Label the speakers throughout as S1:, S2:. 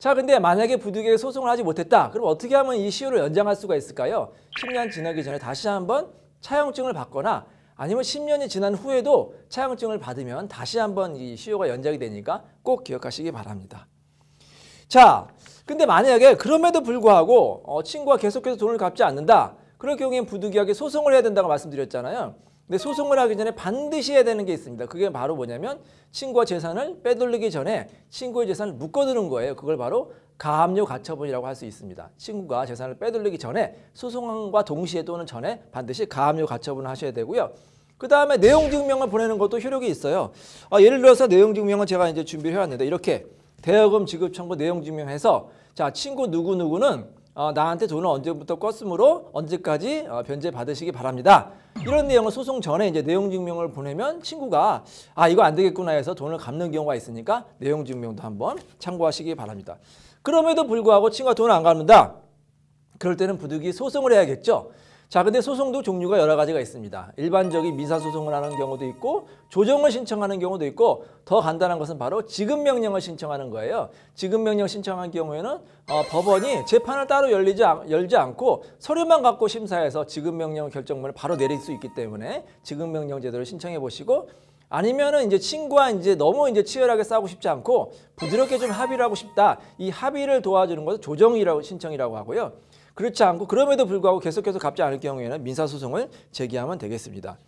S1: 자, 근데 만약에 부득이하게 소송을 하지 못했다. 그럼 어떻게 하면 이 시효를 연장할 수가 있을까요? 10년 지나기 전에 다시 한번 차용증을 받거나 아니면 10년이 지난 후에도 차용증을 받으면 다시 한번 이 시효가 연장이 되니까 꼭 기억하시기 바랍니다. 자, 근데 만약에 그럼에도 불구하고 어, 친구가 계속해서 돈을 갚지 않는다. 그럴 경우엔 부득이하게 소송을 해야 된다고 말씀드렸잖아요. 근데 소송을 하기 전에 반드시 해야 되는 게 있습니다. 그게 바로 뭐냐면 친구가 재산을 빼돌리기 전에 친구의 재산을 묶어두는 거예요. 그걸 바로 가압류 가처분이라고 할 수 있습니다. 친구가 재산을 빼돌리기 전에 소송과 동시에 또는 전에 반드시 가압류 가처분을 하셔야 되고요. 그 다음에 내용 증명을 보내는 것도 효력이 있어요. 아, 예를 들어서 내용 증명은 제가 이제 준비를 해왔는데 이렇게 대여금 지급 청구 내용 증명해서 자 친구 누구 누구는 어, 나한테 돈을 언제부터 껐으므로 언제까지 어, 변제 받으시기 바랍니다. 이런 내용을 소송 전에 이제 내용 증명을 보내면 친구가 아 이거 안 되겠구나 해서 돈을 갚는 경우가 있으니까 내용 증명도 한번 참고하시기 바랍니다. 그럼에도 불구하고 친구가 돈을 안 갚는다. 그럴 때는 부득이 소송을 해야겠죠. 자, 근데 소송도 종류가 여러 가지가 있습니다. 일반적인 미사 소송을 하는 경우도 있고 조정을 신청하는 경우도 있고 더 간단한 것은 바로 지급 명령을 신청하는 거예요. 지급 명령 신청한 경우에는 어, 법원이 재판을 따로 열리지 않- 열지 않고 서류만 갖고 심사해서 지급 명령 결정문을 바로 내릴 수 있기 때문에 지급 명령 제도를 신청해 보시고 아니면은 이제 친구와 이제 너무 이제 치열하게 싸우고 싶지 않고 부드럽게 좀 합의를 하고 싶다. 이 합의를 도와주는 것을 조정이라고 신청이라고 하고요. 그렇지 않고 그럼에도 불구하고 계속해서 갚지 않을 경우에는 민사소송을 제기하면 되겠습니다.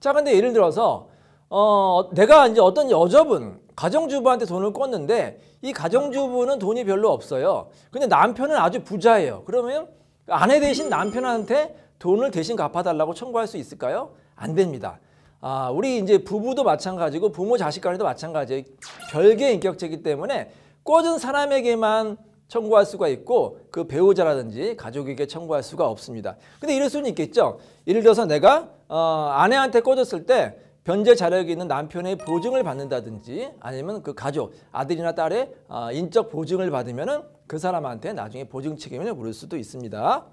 S1: 자, 근데 예를 들어서 어, 내가 이제 어떤 여자분 가정주부한테 돈을 꿨는데 이 가정주부는 돈이 별로 없어요. 근데 남편은 아주 부자예요. 그러면 아내 대신 남편한테 돈을 대신 갚아달라고 청구할 수 있을까요? 안 됩니다. 아, 우리 이제 부부도 마찬가지고 부모 자식 간에도 마찬가지예요. 별개 인격체이기 때문에 꿔준 사람에게만 청구할 수가 있고 그 배우자라든지 가족에게 청구할 수가 없습니다. 근데 이럴 수는 있겠죠. 예를 들어서 내가 어, 아내한테 꿔줬을 때 변제 자력이 있는 남편의 보증을 받는다든지 아니면 그 가족 아들이나 딸의 어, 인적 보증을 받으면 은 그 사람한테 나중에 보증 책임을 물을 수도 있습니다.